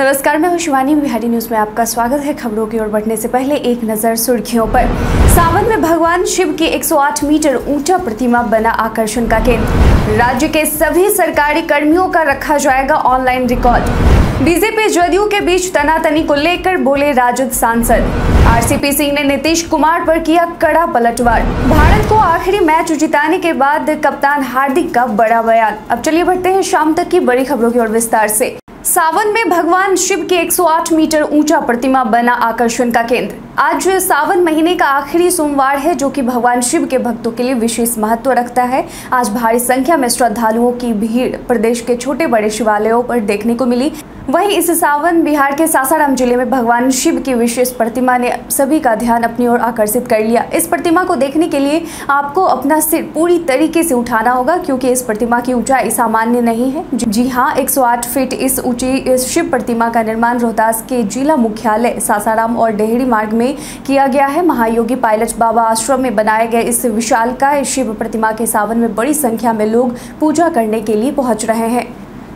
नमस्कार, मैं शिवानी। बिहारी न्यूज़ में आपका स्वागत है खबरों की ओर बढ़ने से पहले एक नज़र सुर्खियों पर। सावन में भगवान शिव की 108 मीटर ऊँचा प्रतिमा बना आकर्षण का केंद्र। राज्य के सभी सरकारी कर्मियों का रखा जाएगा ऑनलाइन रिकॉर्ड। बीजेपी जदयू के बीच तनातनी को लेकर बोले राजद सांसद। आरसीपी सिंह ने नीतीश कुमार पर किया कड़ा पलटवार। भारत को आखिरी मैच जिताने के बाद कप्तान हार्दिक का बड़ा बयान। अब चलिए बढ़ते हैं शाम तक की बड़ी खबरों की ओर विस्तार से। सावन में भगवान शिव की 108 मीटर ऊँचा प्रतिमा बना आकर्षण का केंद्र। आज सावन महीने का आखिरी सोमवार है, जो कि भगवान शिव के भक्तों के लिए विशेष महत्व रखता है। आज भारी संख्या में श्रद्धालुओं की भीड़ प्रदेश के छोटे बड़े शिवालयों पर देखने को मिली। वहीं इस सावन बिहार के सासाराम ज़िले में भगवान शिव की विशेष प्रतिमा ने सभी का ध्यान अपनी ओर आकर्षित कर लिया। इस प्रतिमा को देखने के लिए आपको अपना सिर पूरी तरीके से उठाना होगा, क्योंकि इस प्रतिमा की ऊंचाई सामान्य नहीं है। जी हाँ 108 फीट इस ऊँची शिव प्रतिमा का निर्माण रोहतास के जिला मुख्यालय सासाराम और डेहरी मार्ग में किया गया है। महायोगी पायलट बाबा आश्रम में बनाए गए इस विशालकाय शिव प्रतिमा के सावन में बड़ी संख्या में लोग पूजा करने के लिए पहुँच रहे हैं।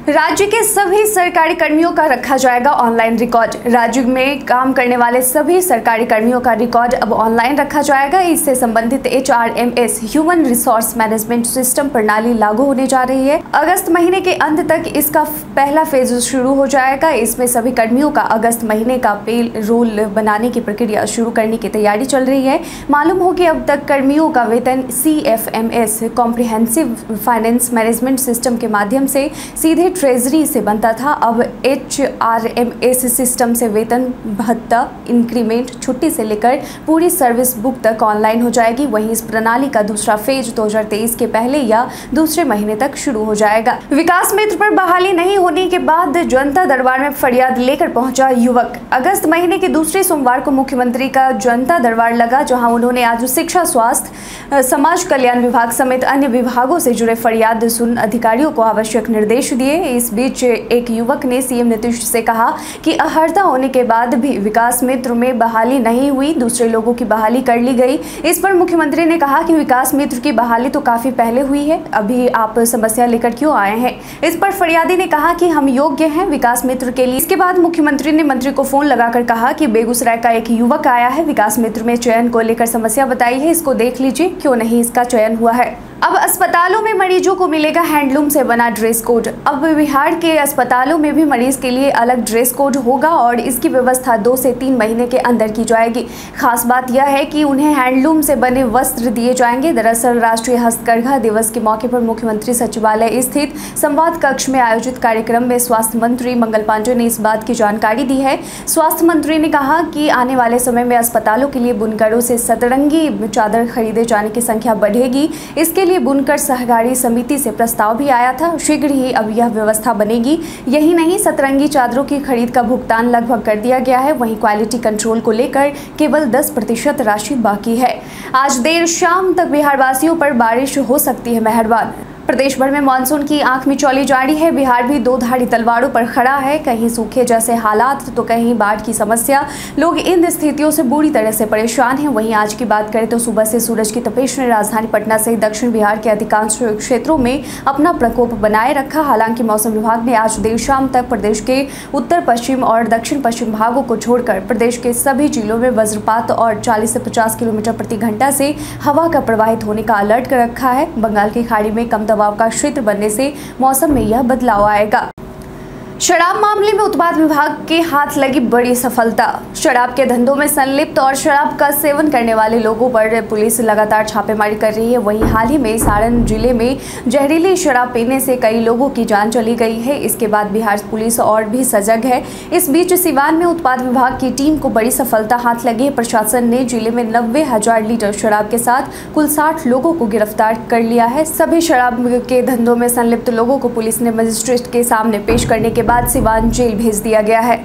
राज्य के सभी सरकारी कर्मियों का रखा जाएगा ऑनलाइन रिकॉर्ड। राज्य में काम करने वाले सभी सरकारी कर्मियों का रिकॉर्ड अब ऑनलाइन रखा जाएगा। इससे संबंधित HRMS human resource management system प्रणाली लागू होने जा रही है। अगस्त महीने के अंत तक इसका पहला फ़ेज़ शुरू हो जाएगा। इसमें सभी कर्मियों का अगस्त महीने का पे रोल बनाने की प्रक्रिया शुरू करने की तैयारी चल रही है। मालूम हो कि अब तक कर्मियों का वेतन C F M S comprehensive finance management system के माध्यम से सीधे ट्रेजरी से बनता था। अब H R M S system से वेतन भत्ता इंक्रीमेंट छुट्टी से लेकर पूरी सर्विस बुक तक ऑनलाइन हो जाएगी। वहीं इस प्रणाली का दूसरा फ़ेज़ 2023 के पहले या दूसरे महीने तक शुरू हो जाएगा। विकास मित्र पर बहाली नहीं होने के बाद जनता दरबार में फरियाद लेकर पहुँचा युवक। अगस्त महीने के दूसरे सोमवार को मुख्यमंत्री का जनता दरबार लगा, जहाँ उन्होंने आज शिक्षा, स्वास्थ्य समाज कल्याण विभाग समेत अन्य विभागों से जुड़े फरियाद सुन अधिकारियों को आवश्यक निर्देश दिए। इस बीच एक युवक ने सीएम नीतीश से कहा कि अहर्ता होने के बाद भी विकास मित्र में बहाली नहीं हुई, दूसरे लोगों की बहाली कर ली गई। इस पर मुख्यमंत्री ने कहा कि विकास मित्र की बहाली तो काफ़ी पहले हुई है। अभी आप समस्या लेकर क्यों आए हैं। इस पर फरियादी ने कहा कि हम योग्य हैं विकास मित्र के लिए। इसके बाद मुख्यमंत्री ने मंत्री को फ़ोन लगाकर कहा कि बेगूसराय का एक युवक आया है। विकास मित्र में चयन को लेकर समस्या बताई है। इसको देख लीजिए, क्यों नहीं इसका चयन हुआ है? अब अस्पतालों में मरीजों को मिलेगा हैंडलूम से बना ड्रेस कोड। अब बिहार के अस्पतालों में भी मरीज़ के लिए अलग ड्रेस कोड होगा और इसकी व्यवस्था दो से तीन महीने के अंदर की जाएगी। खास बात यह है कि उन्हें हैंडलूम से बने वस्त्र दिए जाएँगे। दरअसल राष्ट्रीय हस्तकरघा दिवस के मौके पर मुख्यमंत्री सचिवालय स्थित संवाद कक्ष में आयोजित कार्यक्रम में स्वास्थ्य मंत्री मंगल पांडे ने इस बात की जानकारी दी है। स्वास्थ्य मंत्री ने कहा कि आने वाले समय में अस्पतालों के लिए बुनकरों से सतरंगी चादर खरीदे जाने की संख्या बढ़ेगी। इसके लिए लिए बुनकर सहकारी समिति से प्रस्ताव भी आया था। शीघ्र ही अब यह व्यवस्था बनेगी। यही नहीं, सतरंगी चादरों की खरीद का भुगतान लगभग कर दिया गया है। वहीं क्वालिटी कंट्रोल को लेकर केवल 10 प्रतिशत राशि बाकी है। आज देर शाम तक बिहार वासियों पर बारिश हो सकती है मेहरबान। प्रदेश भर में मानसून की आँख में चौली जारी है। बिहार भी दो धाड़ी तलवारों पर खड़ा है। कहीं सूखे जैसे हालात तो कहीं बाढ़ की समस्या। लोग इन स्थितियों से बुरी तरह से परेशान हैं। वहीं आज की बात करें तो सुबह से सूरज की तपेश ने राजधानी पटना सहित दक्षिण बिहार के अधिकांश क्षेत्रों में अपना प्रकोप बनाए रखा। हालाँकि मौसम विभाग ने आज देर शाम तक प्रदेश के उत्तर पश्चिम और दक्षिण पश्चिम भागों को छोड़कर प्रदेश के सभी जिलों में वज्रपात और चालीस से पचास किलोमीटर प्रति घंटा से हवा का प्रवाहित होने का अलर्ट कर रखा है। बंगाल की खाड़ी में कम दबाव का क्षेत्र बनने से मौसम में यह बदलाव आएगा। शराब मामले में उत्पाद विभाग के हाथ लगी बड़ी सफलता। शराब के धंधों में संलिप्त और शराब का सेवन करने वाले लोगों पर पुलिस लगातार छापेमारी कर रही है। वहीं हाल ही में सारण ज़िले में जहरीली शराब पीने से कई लोगों की जान चली गई है। इसके बाद बिहार पुलिस और भी सजग है। इस बीच सिवान में उत्पाद विभाग की टीम को बड़ी सफलता हाथ लगी प्रशासन ने ज़िले में नब्बे हज़ार लीटर शराब के साथ कुल साठ लोगों को गिरफ़्तार कर लिया है। सभी शराब के धंधों में संलिप्त लोगों को पुलिस ने मजिस्ट्रेट के सामने पेश करने के बाद सिवान जेल भेज दिया गया है।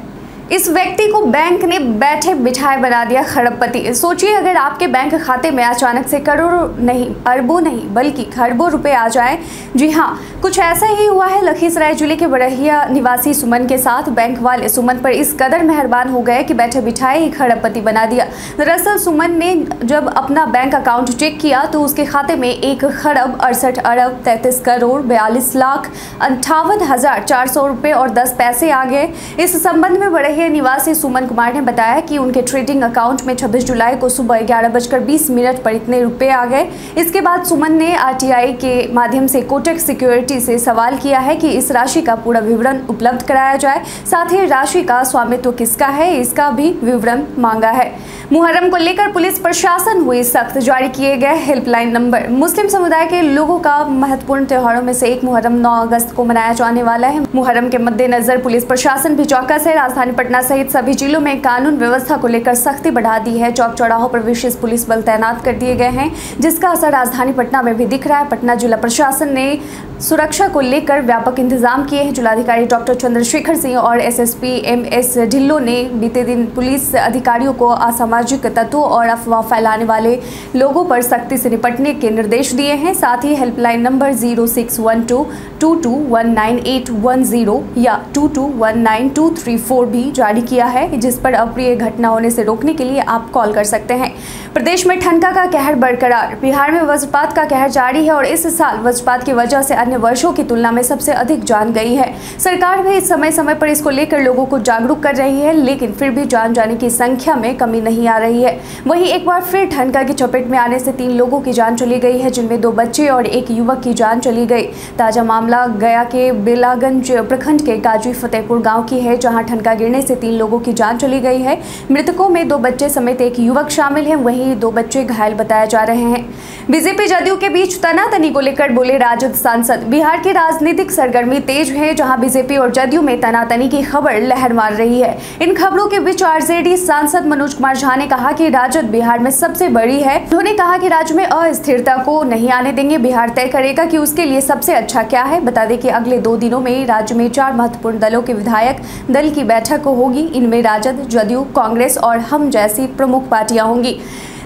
इस व्यक्ति को बैंक ने बैठे बिठाए बना दिया खरबपति। सोचिए, अगर आपके बैंक खाते में अचानक से करोड़ों नहीं, अरबों नहीं, बल्कि खरबों रुपए आ जाए। जी हाँ कुछ ऐसा ही हुआ है लखीसराय ज़िले के बड़हिया निवासी सुमन के साथ। बैंक वाले सुमन पर इस कदर मेहरबान हो गए कि बैठे बिठाए ही खरबपति बना दिया। दरअसल सुमन ने जब अपना बैंक अकाउंट चेक किया तो उसके खाते में एक खरब अड़सठ अरब तैतीस करोड़ बयालीस लाख अंठावन हज़ार चार सौ रुपये और दस पैसे आ गए। इस संबंध में बड़े बड़हिया निवासी सुमन कुमार ने बताया कि उनके ट्रेडिंग अकाउंट में 26 जुलाई को सुबह ग्यारह बजकर बीस मिनट पर इतने रुपए आ गए। इसके बाद सुमन ने आरटीआई के माध्यम से कोटक सिक्योरिटी से सवाल किया है कि इस राशि का पूरा विवरण उपलब्ध कराया जाए। साथ ही राशि का स्वामित्व किसका है, इसका भी विवरण मांगा है। मुहर्रम को लेकर पुलिस प्रशासन हुई सख्त जारी किए गए हेल्पलाइन नंबर। मुस्लिम समुदाय के लोगों का महत्वपूर्ण त्योहारों में से एक मुहर्रम 9 अगस्त को मनाया जाने वाला है। मुहर्रम के मद्देनजर पुलिस प्रशासन भी चौकस है। राजधानी पटना सहित सभी जिलों में कानून व्यवस्था को लेकर सख्ती बढ़ा दी है। चौक चौराहों पर विशेष पुलिस बल तैनात कर दिए गए हैं, जिसका असर राजधानी पटना में भी दिख रहा है। पटना जिला प्रशासन ने सुरक्षा को लेकर व्यापक इंतज़ाम किए हैं। जिलाधिकारी डॉक्टर चंद्रशेखर सिंह और एसएसपी एम एस ढिल्लो ने बीते दिन पुलिस अधिकारियों को असामाजिक तत्वों और अफवाह फैलाने वाले लोगों पर सख्ती से निपटने के निर्देश दिए हैं। साथ ही helpline number zero six one two two two one nine eight one zero या two two one nine two three four भी जारी किया है जिस पर अप्रिय घटना होने से रोकने के लिए आप कॉल कर सकते हैं। प्रदेश में ठंडा का कहर बरकरार। बिहार में वज्रपात का कहर जारी है और इस साल वज्रपात की वजह से अन्य वर्षों की तुलना में सबसे अधिक जान गई है। सरकार भी इस समय समय पर इसको लेकर लोगों को जागरूक कर रही है, लेकिन फिर भी जान जाने की संख्या में कमी नहीं आ रही है। वहीं एक बार फिर ठंडा की चपेट में आने से तीन लोगों की जान चली गई है, जिनमें दो बच्चे और एक युवक की जान चली गई। ताज़ा मामला गया के बेलागंज प्रखंड के गाजी फतेहपुर गाँव की है, जहाँ ठनका गिरने से तीन लोगों की जान चली गई है। मृतकों में दो बच्चे समेत एक युवक शामिल है। वहीं दो बच्चे घायल बताए जा रहे हैं। बीजेपी जदयू के बीच तनातनी को लेकर बोले राजद सांसद। बिहार की राजनीतिक सरगर्मी तेज है, जहाँ बीजेपी और जदयू में तनातनी की खबर लहर मार रही है। इन खबरों के बीच आरजेडी सांसद मनोज कुमार झा ने कहा कि राजद बिहार में सबसे बड़ी है। उन्होंने कहा कि राज्य में अस्थिरता को नहीं आने देंगे। बिहार तय करेगा कि उसके लिए सबसे अच्छा क्या है। बता दें कि अगले दो दिनों में राज्य में चार महत्वपूर्ण दलों के विधायक दल की बैठक होगी। इनमें राजद, जदयू, कांग्रेस और हम जैसी प्रमुख पार्टियाँ होंगी।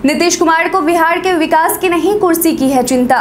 नीतीश कुमार को बिहार के विकास की नहीं कुर्सी की है चिंता।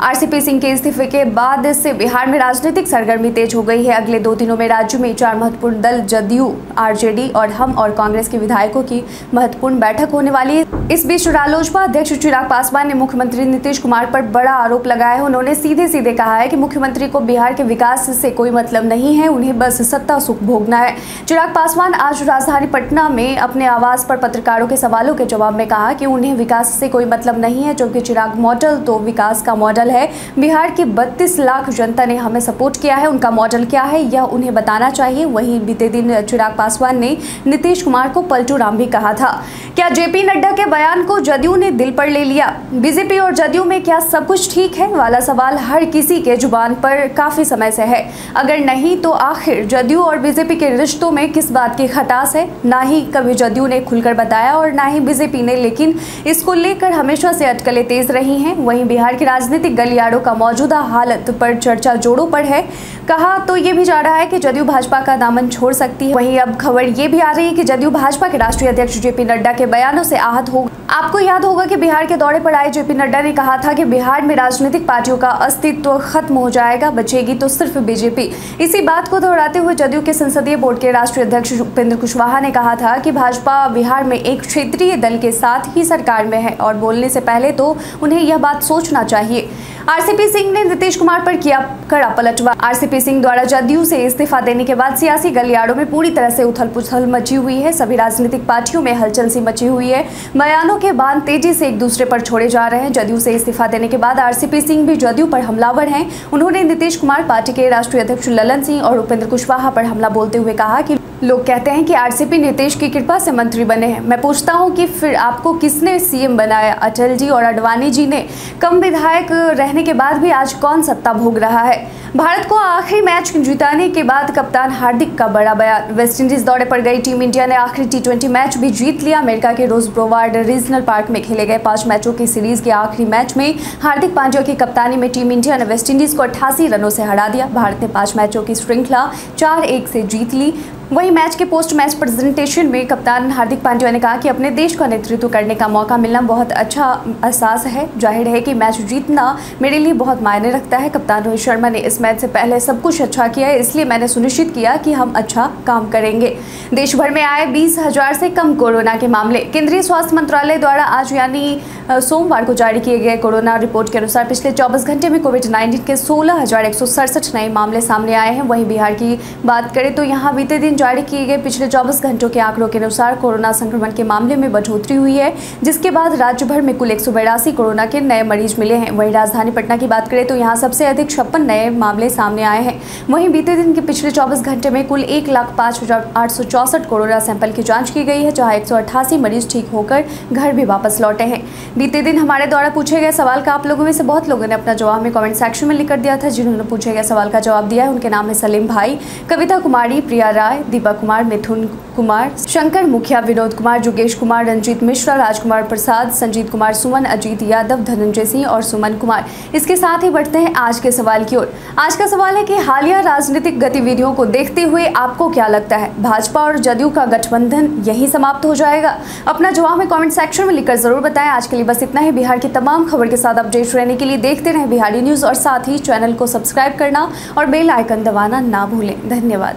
आरसीपी सिंह के इस्तीफे के बाद से बिहार में राजनीतिक सरगर्मी तेज हो गई है। अगले दो दिनों में राज्य में चार महत्वपूर्ण दल जदयू, आरजेडी और हम और कांग्रेस के विधायकों की महत्वपूर्ण बैठक होने वाली है। इस बीच रालोजपा अध्यक्ष चिराग पासवान ने मुख्यमंत्री नीतीश कुमार पर बड़ा आरोप लगाया है। उन्होंने सीधे सीधे कहा है कि मुख्यमंत्री को बिहार के विकास से कोई मतलब नहीं है, उन्हें बस सत्ता सुख भोगना है। चिराग पासवान आज राजधानी पटना में अपने आवास पर पत्रकारों के सवालों के जवाब में कहा कि उन्हें विकास से कोई मतलब नहीं है, जबकि चिराग मॉडल तो विकास का मॉडल है। बिहार की 32 लाख जनता ने हमें सपोर्ट किया है, उनका मॉडल क्या है, यह उन्हें बताना चाहिए। वहीं बीते दिन चिराग पासवान ने नीतीश कुमार को पलटू राम भी कहा था। क्या जेपी नड्डा के बयान को जदयू ने दिल पर ले लिया। बीजेपी और जदयू में क्या सब कुछ ठीक है? वाला सवाल हर किसी के ज़ुबान पर काफ़ी समय से है। अगर नहीं तो आखिर जदयू और बीजेपी के रिश्तों में किस बात की खटास है? ना ही कभी जदयू ने खुलकर बताया और ना ही बीजेपी ने, लेकिन इसको लेकर हमेशा से अटकलें तेज रही हैं। वहीं बिहार की राजनीतिक गलियारों का मौजूदा हालत पर चर्चा जोड़ों पर है। कहा तो ये भी जा रहा है कि जदयू भाजपा का दामन छोड़ सकती है। वहीं अब खबर ये भी आ रही है कि जदयू भाजपा के राष्ट्रीय अध्यक्ष जेपी नड्डा के बयानों से आहत हो आपको याद होगा कि बिहार के दौरे पर आए जेपी नड्डा ने कहा था कि बिहार में राजनीतिक पार्टियों का अस्तित्व खत्म हो जाएगा, बचेगी तो सिर्फ़ बीजेपी। इसी बात को दोहराते हुए जदयू के संसदीय बोर्ड के राष्ट्रीय अध्यक्ष उपेंद्र कुशवाहा ने कहा था कि भाजपा बिहार में एक क्षेत्रीय दल के साथ ही सरकार में है और बोलने से पहले तो उन्हें यह बात सोचना चाहिए। आरसीपी सिंह ने नीतीश कुमार पर किया कड़ा पलटवार। आरसीपी सिंह द्वारा जदयू से इस्तीफा देने के बाद सियासी गलियारों में पूरी तरह से उथल पुथल मची हुई है। सभी राजनीतिक पार्टियों में हलचल सी मची हुई है। बयानों के बाद तेज़ी से एक दूसरे पर छोड़े जा रहे हैं। जदयू से इस्तीफा देने के बाद आरसीपी सिंह भी जदयू पर हमलावर हैं। उन्होंने नीतीश कुमार, पार्टी के राष्ट्रीय अध्यक्ष ललन सिंह और उपेंद्र कुशवाहा पर हमला बोलते हुए कहा कि लोग कहते हैं कि आरसीपी नीतीश की कृपा से मंत्री बने हैं। मैं पूछता हूँ कि फिर आपको किसने सीएम बनाया? अटल जी और अडवाणी जी ने। कम विधायक रहने के बाद भी आज कौन सत्ता भोग रहा है? भारत को आखिरी मैच जिताने के बाद कप्तान हार्दिक का बड़ा बयान। वेस्टइंडीज दौरे पर गई टीम इंडिया ने आखिरी टी मैच भी जीत लिया। अमेरिका के रोज ब्रोवार्ड रीजनल पार्क में खेले गए पाँच मैचों की सीरीज़ के आखिरी मैच में हार्दिक पांड्या की कप्तानी में टीम इंडिया ने वेस्टइंडीज को अट्ठासी रनों से हरा दिया। भारत ने पाँच मैचों की श्रृंखला चार एक से जीत ली। वहीं मैच के पोस्ट मैच प्रेजेंटेशन में कप्तान हार्दिक पांड्या ने कहा कि अपने देश का नेतृत्व करने का मौका मिलना बहुत अच्छा एहसास है। ज़ाहिर है कि मैच जीतना मेरे लिए बहुत मायने रखता है। कप्तान रोहित शर्मा ने इस मैच से पहले सब कुछ अच्छा किया है, इसलिए मैंने सुनिश्चित किया कि हम अच्छा काम करेंगे। देश भर में आए बीस हज़ार से कम कोरोना के मामले। केंद्रीय स्वास्थ्य मंत्रालय द्वारा आज यानी सोमवार को जारी किए गए कोरोना रिपोर्ट के अनुसार पिछले 24 घंटे में कोविड 19 के सोलह नए मामले सामने आए हैं। वहीं बिहार की बात करें तो यहाँ बीते दिन जारी किए गए पिछले 24 घंटों के आंकड़ों के अनुसार कोरोना संक्रमण के मामले में बढ़ोतरी हुई है, जिसके बाद राज्य भर में कुल एक कोरोना के नए मरीज़ मिले हैं। वहीं राजधानी पटना की बात करें तो यहाँ सबसे अधिक छप्पन नए मामले सामने आए हैं। वहीं बीते दिन के पिछले चौबीस घंटे में कुल एक कोरोना सैंपल की जाँच की गई है, जहाँ एक सौ अट्ठासी मरीज़ ठीक होकर घर भी वापस लौटे हैं। बीते दिन हमारे द्वारा पूछे गए सवाल का आप लोगों में से बहुत लोगों ने अपना जवाब में कमेंट सेक्शन में लिख दिया था, जिन्होंने पूछे गए सवाल का जवाब दिया है। उनके नाम है सलीम भाई, कविता कुमारी, प्रिया राय दीपक कुमार, मिथुन कुमार, शंकर मुखिया, विनोद कुमार, जोगेश कुमार, रंजीत मिश्रा, राजकुमार प्रसाद, संजीत कुमार, सुमन, अजीत यादव, धनंजय सिंह और सुमन कुमार। इसके साथ ही बढ़ते हैं आज के सवाल की ओर। आज का सवाल है कि हालिया राजनीतिक गतिविधियों को देखते हुए आपको क्या लगता है? भाजपा और जदयू का गठबंधन यही समाप्त हो जाएगा? अपना जवाब में कॉमेंट सेक्शन में लिखकर ज़रूर बताएँ। आज के लिए बस इतना ही। बिहार की तमाम खबर के साथ अपडेट रहने के लिए देखते रहे बिहारी न्यूज़ और साथ ही चैनल को सब्सक्राइब करना और बेल आइकन दबाना ना भूलें। धन्यवाद।